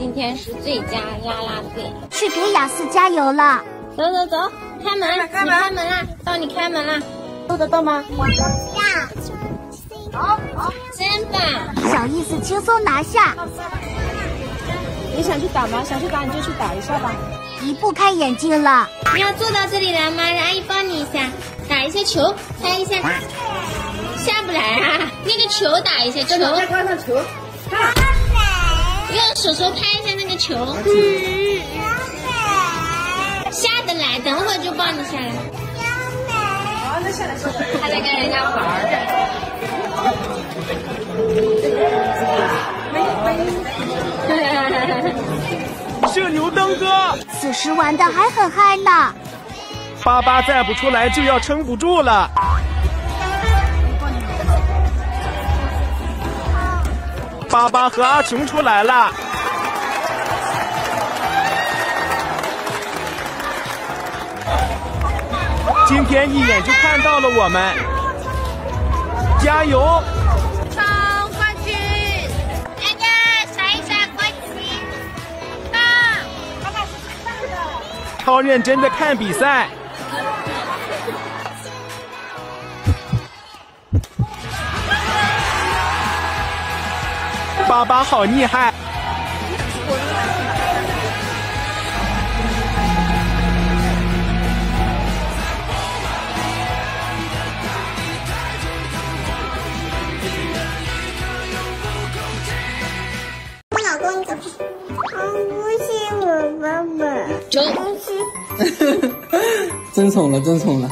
今天是最佳拉拉队，去给雅思加油了。走走走，开门，开门开门啦，到你开门啦，做得到吗？我要。好，好，真棒！小意思轻松拿下。你想去打吗？想去打你就去打一下吧。移不开眼镜了。你要坐到这里来吗？让阿姨帮你一下，打一下球，拍一下。下不来啊！那个球打一下球。再挂上球。用手手拍一下那个球。下得来，等会儿就抱你下来。好，那下来下来。他在跟人家玩儿。射牛灯哥，此时玩的还很嗨呢。巴巴再不出来就要撑不住了。巴巴和阿琼出来了，今天一眼就看到了我们，加油！冲冠军！大家甩一甩国旗！棒！超认真的看比赛。爸爸好厉害！我老公走，我不是我爸爸，走。真宠了，真宠了。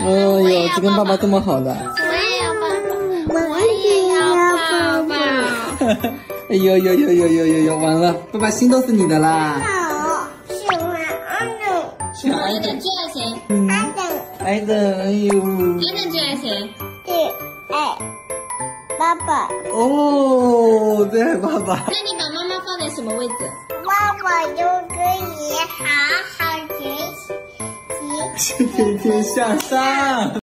哦哟，这跟爸爸这么好的。哎呦呦呦呦呦呦呦！完了，爸爸心都是你的啦。好，喜欢安等。喜欢安等，最爱谁？安等。安等，哎呦。安等最爱谁？最爱爸爸。哦，最爱爸爸。那你把妈妈放在什么位置？妈妈就可以好好学习，天天向上。